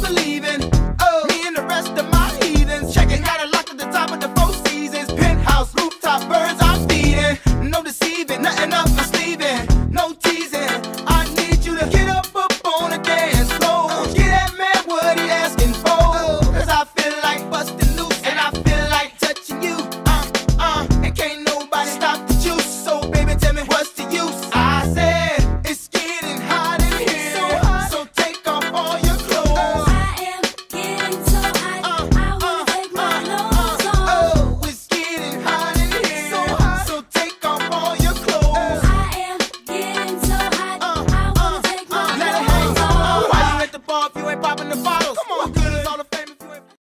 believing.